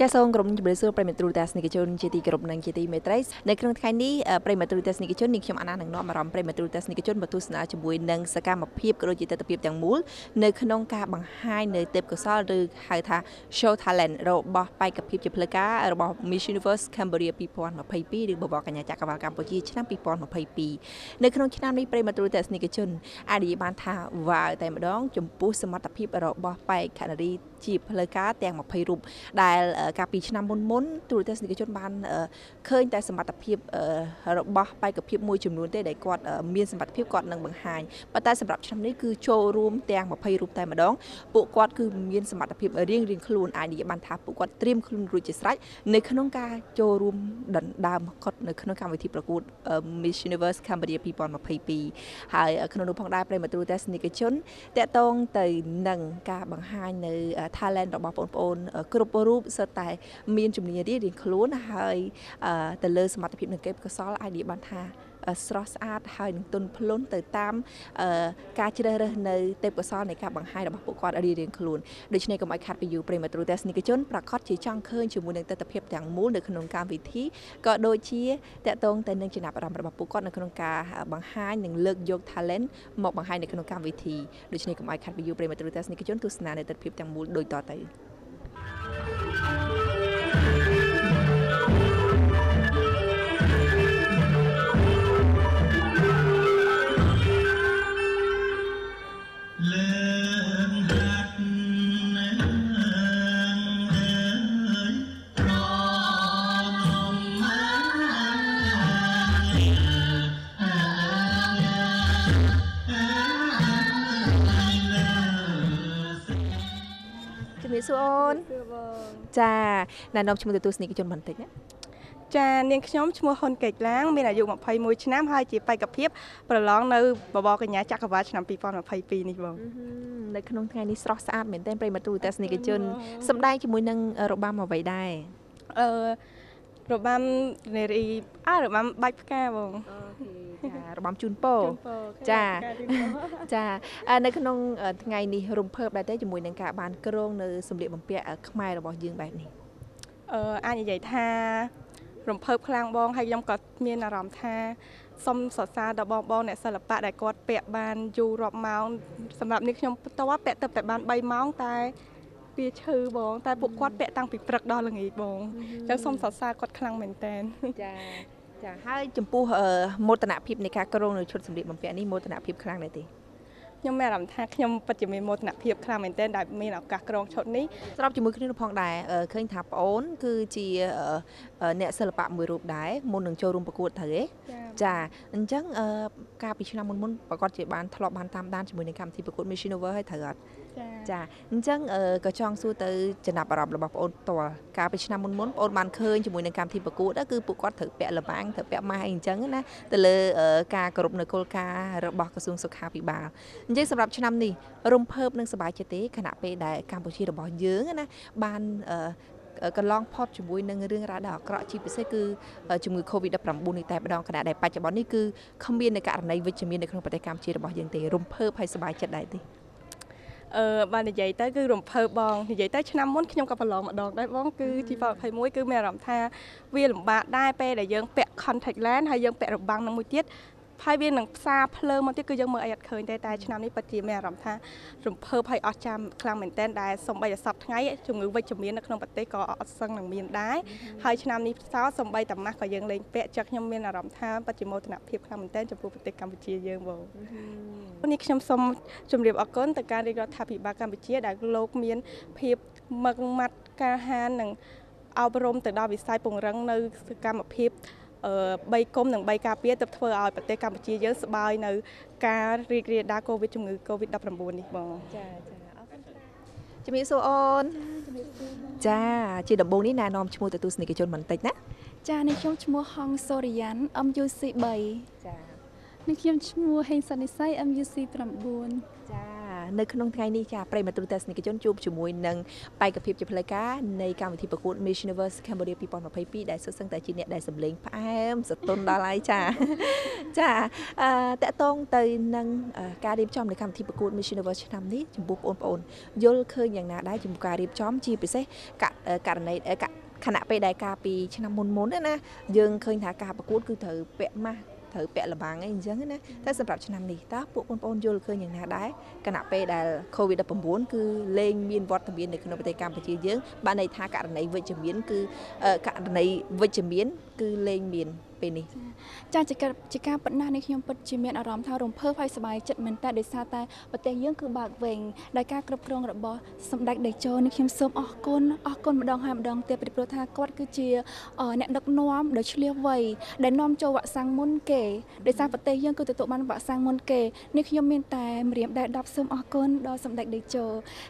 ចាសសូមក្រុមជម្រាបសួរប្រិយមិត្តទូទស្សនិកជនជាទីគោរពនិងជាទីមេត្រីនៅក្នុងថ្ងៃនេះប្រិយមិត្តទូទស្សនិកជននាងខ្ញុំអាណានឹងនាំអារម្មណ៍ប្រិយមិត្តទូទស្សនិកជនមកទស្សនាជាមួយនឹងសកម្មភាពក៏ដូចជាទស្សនវិជ្ជាទាំងមូលនៅក្នុងការបង្ហាញនៅទេពកោសល្យឬហៅថា show talent របស់បេក្ខភាពជាផ្លូវការរបស់ Miss Universe Cambodia 2022ឬបបរកញ្ញាចក្រវាលកម្ពុជាឆ្នាំ2022នៅក្នុងឆ្នាំនេះប្រិយមិត្តទូទស្សនិកជនអាចនិយាយបានថាវ៉ាវតែម្ដងចំពោះសមត្ថភាពរបស់បេក្ខនារីជាផ្លូវការទាំង20រូបដែលកាលពីឆ្នាំមុនមុនទូរទស្សនិកជនបានឃើញតែសមត្ថភាពរបស់បេក្ខភាពមួយចំនួនទេដែលគាត់មានសមត្ថភាពគាត់នឹងបង្ហាញប៉ុន្តែសម្រាប់ឆ្នាំនេះគឺចូលរួមទាំង20រូបតែម្ដងពួកគាត់គឺមានសមត្ថភាពរៀងរៀងខ្លួនអាចនិយាយបានថាពួកគាត់ត្រៀមខ្លួនរួចជាស្រេចនៅក្នុងការចូលរួមដណ្ដើមមកុដនៅក្នុងកម្មវិធីប្រកួត Miss Universe Cambodia 2022ហើយក្នុងនោះផងដែរប្រិមត្តទូទស្សនិកជនតកតងទៅនឹងការបង្ហាញនៅ talent របស់បងប្អូនគ្រប់រូបសុទ្ធតែមានជំនាញរៀងៗខ្លួនហើយទៅលើសមត្ថភាពនឹងគេកសលអាចនិយាយបានថា ស្រស់ស្អាតហើយនឹងទុនភ្លុនទៅតាមការជ្រើសរើសនៅទេពកោសលនៃការបង្ហាញរបស់ពួកគាត់រៀងៗខ្លួនដូច្នេះកុំឲ្យខាត់ពីយូប្រិមត្តរូទស្សនិកជនប្រកាសជាចង់ឃើញជាមួយនឹងទស្សនវិជ្ជាទាំងមូលនៅក្នុងកម្មវិធីក៏ដូចជាតកតងទៅនឹងចំណាប់អារម្មណ៍របស់ពួកគាត់នៅក្នុងការបង្ហាញនិងលើកយក talent មកបង្ហាញនៅក្នុងកម្មវិធីដូច្នេះកុំឲ្យខាត់ពីយូប្រិមត្តរូទស្សនិកជនទស្សនានៅទស្សនវិជ្ជាទាំងមូលដូចតទៅជំ រាបសួរអូនចាណែនាំឈ្មោះទទួលស្និកជនបន្តិចណាចានាងខ្ញុំឈ្មោះហ៊ុនកេកឡាងមានអាយុ21ឆ្នាំហើយជាបេក្ខភាពប្រឡងនៅបបរកញ្ញាចក្រវាលឆ្នាំ2022នេះបងនៅក្នុងថ្ងៃនេះស្រស់ស្អាតមែនទែនប្រិមត្តទូទស្សនិកជនសម្ដែងជាមួយនឹងរបាំអ្វីដែរអឺ របាំនារីអើរបាំបាច់ផ្កាបងចារបាំជូនពោចាចានៅក្នុងថ្ងៃនេះរំភើបដែរទេជាមួយនឹងការបានក្រងនៅសម្លៀកបំពាក់ខ្មែររបស់យើងបែបនេះអឺអាចនិយាយថារំភើបខ្លាំងបងហើយខ្ញុំក៏មានអារម្មណ៍ថាសូមសរសើរដល់បងបងអ្នកសិល្បៈដែលគាត់ពាក់បានយូររាប់ម៉ោងសម្រាប់នេះខ្ញុំផ្ទាល់ពាក់ទៅតែបាន3ម៉ោងតែ វាឈឺបង តែពួកគាត់ពាក់តាំងពីព្រឹកដល់ល្ងាចបងអញ្ចឹងសូមសរសើរគាត់ខ្លាំងមែនតើចាចាហើយចំពោះមោទនភាពនៃការក្រងនៅឈុតសម្លៀកបំពាក់នេះមោទនភាពខ្លាំងដែរទេខ្ញុំមានអារម្មណ៍ថាខ្ញុំពិតជាមានមោទនភាពខ្លាំងមែនទែនដែលមានឱកាសក្រងឈុតនេះស្របជាមួយគ្នាផងដែរឃើញថាប្អូន គឺជាអ្នកសិល្បៈមួយរូបដែរមុននឹងចូលរួមប្រកួតត្រូវទេចាអញ្ចឹងកាលពីឆ្នាំមុនមុនប្រកាសជាបានធ្លាប់បានតាមដានជាមួយនឹងកម្មវិធីប្រកួត Miss Universe ហើយត្រូវអត់ ចាអញ្ចឹងក៏ចង់សួរទៅចំណាប់អារម្មណ៍របស់បងអូនផ្ទាល់កាលពីឆ្នាំមុនមុនបងអូនបានឃើញជាមួយនឹងកម្មវិធីប្រកួតគឺពួកគាត់ត្រូវពាក់លបាំងត្រូវពាក់ម៉ាស់អីអញ្ចឹងណាទៅលើការគោរពនៅគោលការណ៍របស់ក្រសួងសុខាភិបាលអញ្ចឹងសម្រាប់ឆ្នាំនេះរំភើបនឹងសប្បាយចិត្តទេខណៈពេលដែលកម្ពុជារបស់យើងណាបានកន្លងផុតជាមួយនឹងរឿងរ៉ាវដ៏អាក្រក់ជាពិសេសគឺជំងឺ Covid-19 នេះតែម្ដងខណៈដែលបច្ចុប្បន្ននេះគឺគ្មាននៅករណីវិជ្ជមាននៅក្នុងប្រទេសកម្ពុជារបស់យើងទេរំភើបហើយសប្បាយចិត្តដែរទេ អឺបើនិយាយទៅគឺរំភើបបងនិយាយទៅឆ្នាំមុនខ្ញុំក៏ប្រឡងម្ដងដែរបងគឺជី21 គឺមានអារម្មណ៍ថាវាលំបាកដែរពេលដែលយើងពាក់ contact lens ហើយយើងពាក់របាំងនឹងមួយទៀតហើយវានឹងផ្សារភ្លើងមកទៀតគឺយើងមើលអីអត់ឃើញទេតែឆ្នាំនេះពិតជាមានអារម្មណ៍ថារំភើបហើយអស្ចារ្យខ្លាំងមែនទែនដែលសំបីតែសពថ្ងៃជំងឺវិជ្ជមាននៅក្នុងប្រទេសក៏អត់សឹងនឹងមានដែរហើយឆ្នាំនេះសោសំបីតាម៉ាស់ក៏យើងលេងពាក់ចឹកខ្ញុំមានអារម្មណ៍ថាពិតជាមោទនភាពខ្លាំងមែនទែនចំពោះប្រទេសកម្ពុជាយើងបង នេះខ្ញុំសូមជម្រាបអរគុណទៅការរាជរដ្ឋាភិបាលកម្ពុជា ដែលលោកមានភាពម៉ឹងម៉ាត់ការហាននិងអប់រំទៅដល់វិស័យពង្រឹងនៅសកម្មភាព3គុំនិង3ការពារទៅធ្វើឲ្យប្រទេសកម្ពុជាយើងស្បើយនៅការរីករាលដាលកូវីដជំងឺ Covid-19 នេះបងចាចាអរគុណជំរាបសួរអូនចាជាដំបូងនេះណែនាំឈ្មោះទៅទស្សនិកជនបន្តិចណាចានេះខ្ញុំឈ្មោះហងសូរិយាន MUC 3 ចា នេះខ្ញុំឈ្មោះហេងសនិស័យ MUC 9ចានៅក្នុងថ្ងៃនេះចាប្រិយមិត្តទូរទស្សនិកជនជួបជាមួយនឹងបេក្ខភាពជាផ្លូវការនៃកម្មវិធីប្រកួត Miss Universe Cambodia 2022ដែលសុទ្ធសឹងតែជាអ្នកដែលសម្លេងផ្អែមសតុនដល់ហើយចាចាអឺតកតងទៅនឹងការរៀបចំនៃកម្មវិធីប្រកួត Miss Universe ឆ្នាំនេះចំពោះបងប្អូនយល់ឃើញយ៉ាងណាដែរចំពោះការរៀបចំជាពិសេសករណីខណៈពេលដែលការពីឆ្នាំមុនមុនណាយើងឃើញថាការប្រកួតគឺត្រូវពាក់ម៉ាស់ ត្រូវពាក់លបាំងអីអញ្ចឹងណាតែសម្រាប់ឆ្នាំនេះតើពួកបងប្អូនយល់ឃើញយ៉ាងណាដែរគណៈពេលដែល COVID-19 គឺលែងមានវត្តមាននៅក្នុងប្រទេសកម្ពុជាយើងបានន័យថាករណីវិជ្ជមានគឺករណីវិជ្ជមាន គឺលែងមានពេលនេះចាជាការជាការពិតណាស់នេះខ្ញុំពិតជាមានអារម្មណ៍ថារំភើបហើយសប្បាយចិត្តមែនតើដោយសារតែប្រទេសយើងគឺបើកវែងដោយការគ្រប់គ្រងរបស់សម្ដេចតេជោនេះខ្ញុំសូមអរគុណអរគុណម្ដងហើយម្ដងទៀតព្រោះថាគាត់គឺជាអ្នកដឹកនាំដ៏ឆ្លៀសវៃដែលនាំចូលវ៉ាក់សាំងមុនគេដោយសារប្រទេសយើងគឺទទួលបានវ៉ាក់សាំងមុនគេនេះខ្ញុំមានតែម្រាមដែល10សូមអរគុណដល់សម្ដេចតេជោ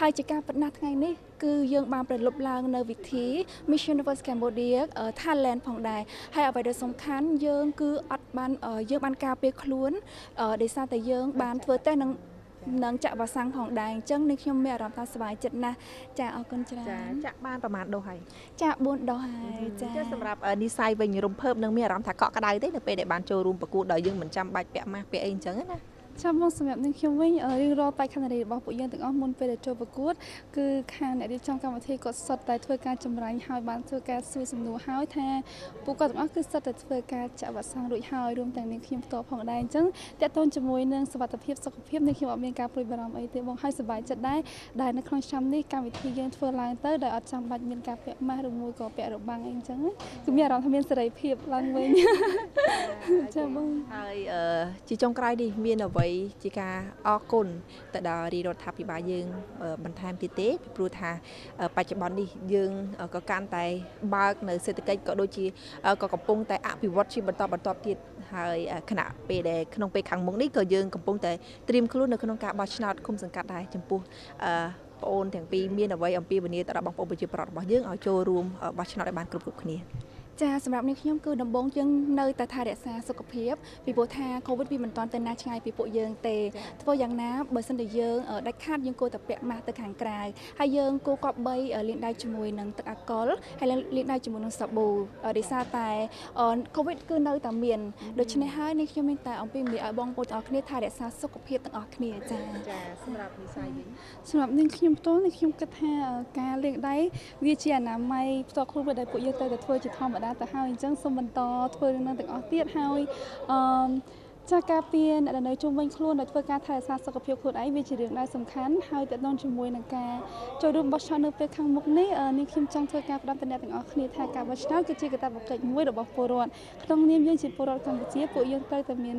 ហើយជាការពិតណាស់ថ្ងៃនេះ គឺយើងបានប្រលប់ឡើងនៅវិធី Miss Universe Cambodia Thailand ផងដែរហើយអ្វីដែលសំខាន់យើងគឺអត់បានយើងបានការពារខ្លួនដោយសារតែយើងបានធ្វើតេស្តនឹងនឹងចាក់វ៉ាសាំងផងដែរអញ្ចឹងនេះខ្ញុំមានអារម្មណ៍ថាសប្បាយចិត្តណាស់ចាអរគុណច្រើនចាចាក់បានប្រហែលដុសហើយចា4ដុសហើយចាសម្រាប់នីស័យវិញរំភើបនឹងមានអារម្មណ៍ថាកក់ក្ដៅទេនៅពេលដែលបានចូលរួមប្រកួតដោយយើងមិនចាំបាច់ពាក់ម៉ាស់ពាក់អីអញ្ចឹងណា ចាំមកសម្រាប់នឹងខ្ញុំវិញរៀងរាល់បេក្ខនារីរបស់ពួកយើងទាំងអស់មុនពេលដែលចូលប្រកួតគឺខាងអ្នករៀបចំកម្មវិធីគាត់សុទ្ធតែធ្វើការចម្រាញ់ហើយបានធ្វើការសួរសំណួរហើយថាពួកគាត់ទាំងអស់គឺសុទ្ធតែធ្វើការចាក់វ៉ាក់សាំងរួចហើយរួមទាំងនាងខ្ញុំផ្ទាល់ផងដែរអញ្ចឹងតកតូនជាមួយនឹងសុខភាពសុខភាពនេះខ្ញុំអត់មានការព្រួយបារម្ភអីទេបងហើយសប្បាយចិត្តដែរដែលនៅក្នុងឆ្នាំនេះកម្មវិធីយើងធ្វើឡើងទៅដោយអត់ចាំបាច់មានការពាក់ម៉ាស់ឬមួយក៏ពាក់របាំងអីអញ្ចឹងគឺមានអារម្មណ៍ថាមានសេរីភាពឡើងវិញចាបងហើយជាចុងក្រោយនេះមានអ្វីជាការអរគុណទៅដល់រាជរដ្ឋាភិបាលយើងបន្ថែមទៀតទេពីព្រោះថាបច្ចុប្បន្ននេះយើងក៏កាន់តែបើកនៅសេដ្ឋកិច្ចក៏ដូចជាក៏កំពុងតែអភិវឌ្ឍជាបន្តបន្តទៀតហើយគណៈពេលដែលក្នុងពេលខាងមុខនេះក៏យើងកំពុងតែត្រៀមខ្លួននៅក្នុងការបោះឆ្នោតគុំសង្កាត់ដែរចំពោះអឺបងអូនទាំងពីរមានអ្វីអំពីវិនិច្ឆ័យទៅដល់បងប្អូនប្រជាប្រដ្ឋរបស់យើងឲ្យចូលរួមបោះឆ្នោតឲ្យបានគ្រប់គ្រប់គ្នា ចាសម្រាប់នេះខ្ញុំគឺដំបូងយើងនៅតែថែរក្សាសុខភាពពីព្រោះថា COVID វាមិនទាន់ទៅណាឆ្ងាយពីពួកយើងទេធ្វើយ៉ាងណាបើសិនតែយើងដាច់ខាតយើងគួរតែពាក់ម៉ាស់ទៅខាងក្រៅហើយយើងគួរគប្បីលាងដៃជាមួយនឹងទឹកអាល់កុលហើយលាងដៃជាមួយនឹងសាប៊ូដោយសារតែ COVID គឺនៅតែមានដូច្នេះហើយនេះខ្ញុំមានតែអំពីមានឲ្យបងប្អូនទាំងអស់គ្នាថែរក្សាសុខភាពទាំងអស់គ្នាចាចាសម្រាប់និស័យវិញសម្រាប់នេះខ្ញុំផ្ទាល់នេះខ្ញុំគិតថាការលាងដៃវាជាអនាម័យផ្ទាល់ខ្លួនដែលពួកយើងទៅតែធ្វើជាធម្មតាទៅហើយអញ្ចឹងសូមបន្តធ្វើរឿងនឹងទាំងអស់ទៀតហើយអឺចាការពៀនអ្នកនៅជុំវិញខ្លួនដោយធ្វើការថែរក្សាសុខភាពខ្លួនឯងវាជារឿងដែលសំខាន់ហើយតទៅនឹងជាមួយនឹងការចូលរួមបោះឆ្នោតនៅពេលខាងមុខនេះនេះខ្ញុំចង់ធ្វើការផ្ដាំទៅអ្នកទាំងអស់គ្នាថាការបោះឆ្នោតគឺជាកាតព្វកិច្ចមួយរបស់ពលរដ្ឋក្នុងនាមយើងជាពលរដ្ឋកម្ពុជាពួកយើងត្រូវតែមាន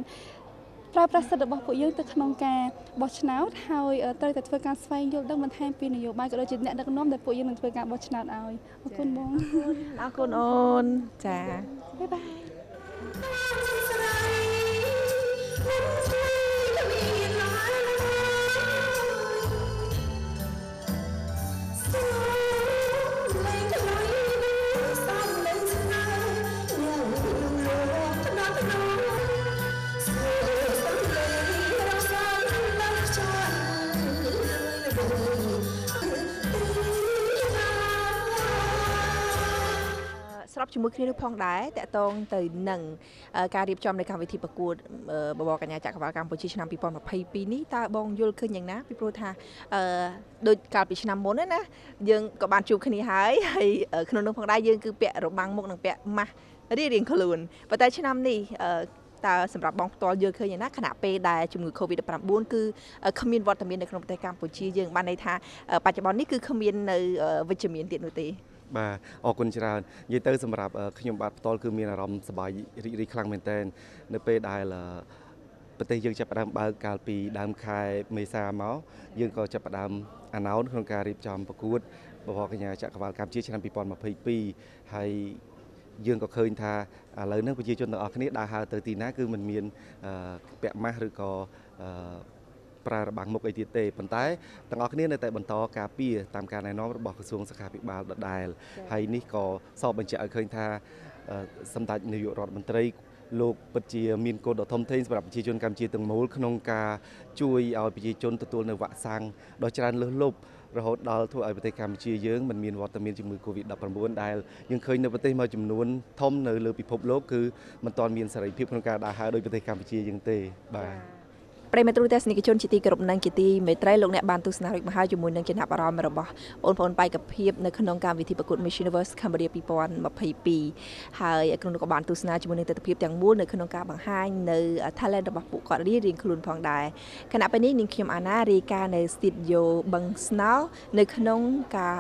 ប្រើប្រាស់សិទ្ធិរបស់ពួកយើងទៅក្នុងការបោះឆ្នោតហើយត្រូវតែធ្វើការស្វែងយល់ដឹងបន្ថែមពីនយោបាយក៏ដូចជាអ្នកដឹកនាំដែលពួកយើងនឹងធ្វើការបោះឆ្នោតឲ្យអរគុណបងអរគុណអូនចាបាយ របជាមួយគ្នានោះផងដែរតកតងទៅនឹងការរៀបចំនៃកម្មវិធីប្រកួតបបរកញ្ញាចក្រវាលកម្ពុជាឆ្នាំ2022នេះតើបងយល់ឃើញយ៉ាងណាពីព្រោះថាអឺដូចកាលពីឆ្នាំមុនណាយើងក៏បានជួបគ្នាហើយហើយក្នុងនោះផងដែរយើងគឺពាក់របាំងមុខនិងពាក់ម៉ាស់រៀងៗខ្លួនប៉ុន្តែឆ្នាំនេះតើសម្រាប់បងផ្ទាល់យល់ឃើញយ៉ាងណាខណៈពេលដែលជំងឺ Covid-19 គឺគ្មានវត្តមាននៅក្នុងប្រទេសកម្ពុជាយើងបានន័យថាបច្ចុប្បន្ននេះគឺគ្មាននៅវិជ្ជមានទៀតនោះទេ បាទអរគុណច្រើននិយាយទៅសម្រាប់ខ្ញុំបាទផ្ទាល់គឺមានអារម្មណ៍សប្បាយរីករាយខ្លាំងមែនទែននៅពេលដែលប្រទេសយើងចាប់ផ្ដើមបើកកាលពីដើមខែមេសាមកយើងក៏ចាប់ផ្ដើមអាណោនក្នុងការរៀបចំប្រកួតបវរកញ្ញាចក្រវាលកម្ពុជាឆ្នាំ2022ហើយយើងក៏ឃើញថាឥឡូវនេះប្រជាជនទាំងអស់គ្នាដើរហើរទៅទីណាគឺมันមានពាក់ម៉ាស់ឬក៏ ប្រើរបាំងមុខអីទៀតទេប៉ុន្តែទាំងអស់គ្នានៅតែបន្តការពារតាមការណែនាំរបស់ក្រសួងសុខាភិបាលដដែលហើយនេះក៏សបបញ្ជាក់ឲ្យឃើញថាសម្ដេចនាយករដ្ឋមន្ត្រីលោកពិតជាមានគោលដៅធំធេងសម្រាប់ប្រជាជនកម្ពុជាទាំងមូលក្នុងការជួយឲ្យប្រជាជនទទួលនៅវ៉ាក់សាំងដ៏ច្រើនលើសលប់រហូតដល់ធ្វើឲ្យប្រទេសកម្ពុជាយើងមិនមានវត្តមានជំងឺ Covid-19 ដែលយើងឃើញនៅប្រទេសមួយចំនួនធំនៅលើពិភពលោកគឺមិនទាន់មានសេរីភាពក្នុងការដើរហើរដោយប្រទេសកម្ពុជាយើងទេបាទ ប្រិយមិត្តទូរទស្សនិកជនជាទីគោរពនិងជាទីមេត្រីលោកអ្នកបានទស្សនារួចមកហើយជាមួយនឹងចំណាប់អារម្មណ៍របស់បងប្អូនបេក្ខភាពនៅក្នុងកម្មវិធីប្រកួត Miss Universe Cambodia 2022ហើយក្រុមក៏បានទស្សនាជាមួយនឹងទស្សនវិជ្ជាទាំងមូលនៅក្នុងការបង្ហាញនៅ talent របស់ពួកគាត់រៀងៗខ្លួនផងដែរខណៈពេលនេះនាងខ្ញុំអាណារាយការណ៍នៅ studio បឹងស្នោនៅក្នុងការ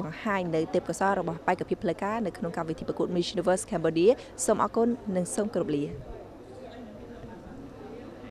បង្ហាញនៅទេពកោសល្យរបស់បេក្ខភាពផ្លូវការនៅក្នុងកម្មវិធីប្រកួត Miss Universe Cambodia សូមអរគុណនិងសូមគោរពលា